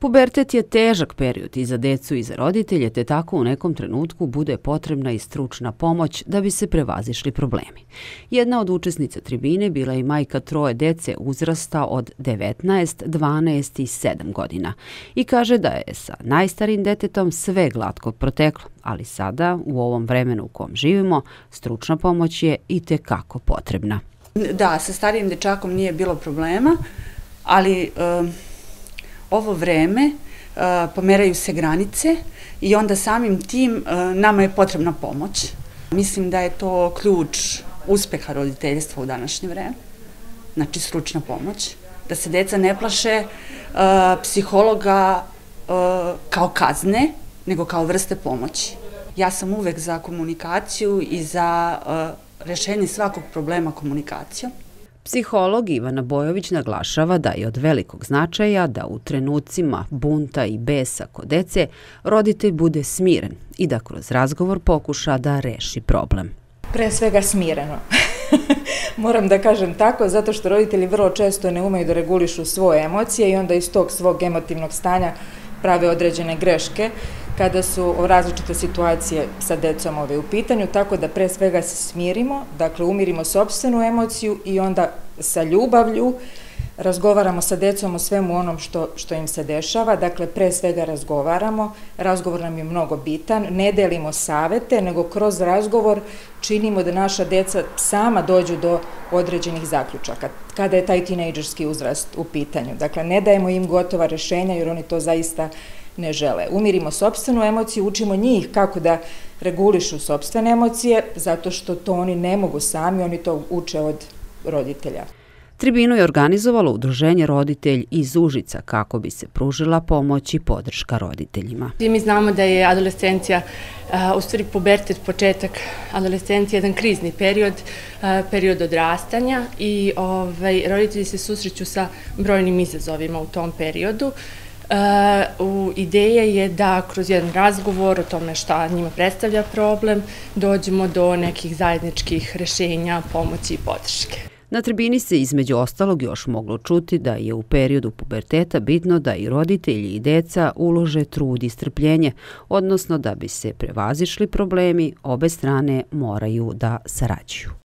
Pubertet je težak period i za decu i za roditelje, te tako u nekom trenutku bude potrebna i stručna pomoć da bi se prevazišli problemi. Jedna od učesnica tribine bila je majka troje dece uzrasta od 19, 12 i 7 godina i kaže da je sa najstarijim detetom sve glatko proteklo, ali sada, u ovom vremenu u kom živimo, stručna pomoć je i tekako potrebna. Da, sa starijim dečakom nije bilo problema, ali... Um ovo vreme pomeraju se granice i onda samim tim nama je potrebna pomoć. Mislim da je to ključ uspeha roditeljstva u današnje vreme, znači stručna pomoć, da se deca ne plaše psihologa kao kazne, nego kao vrste pomoći. Ja sam uvek za komunikaciju i za rešenje svakog problema komunikacijom. Psiholog Ivana Bojović naglašava da je od velikog značaja da u trenucima bunta i besa kod dece roditelj bude smiren i da kroz razgovor pokuša da reši problem. Pre svega smireno. Moram da kažem tako, zato što roditelji vrlo često ne umeju da regulišu svoje emocije i onda iz tog svog emotivnog stanja prave određene greške kada su različite situacije sa decom ove u pitanju, tako da pre svega se smirimo, dakle umirimo sobstvenu emociju i onda sa ljubavlju razgovaramo sa decom o svemu onom što, što im se dešava, dakle pre svega razgovaramo, razgovor nam je mnogo bitan, ne delimo savete, nego kroz razgovor činimo da naša deca sama dođu do određenih zaključaka, kada je taj tinejdžerski uzrast u pitanju. Dakle, ne dajemo im gotova rešenja, jer oni to zaista ne žele. Umirimo sobstvenu emociju, učimo njih kako da regulišu sobstvene emocije, zato što to oni ne mogu sami, oni to uče od roditelja. Tribinu je organizovalo udruženje roditelj iz Užica kako bi se pružila pomoć i podrška roditeljima. Mi znamo da je adolescencija, u stvari pubertet, početak adolescencije, jedan krizni period, period odrastanja i ovaj, roditelji se susreću sa brojnim izazovima u tom periodu. U ideja je da kroz jedan razgovor o tome šta njima predstavlja problem dođemo do nekih zajedničkih rešenja, pomoći i podrške. Na tribini se između ostalog još moglo čuti da je u periodu puberteta bitno da i roditelji i deca ulože trud i strpljenje, odnosno da bi se prevazišli problemi, obe strane moraju da sarađuju.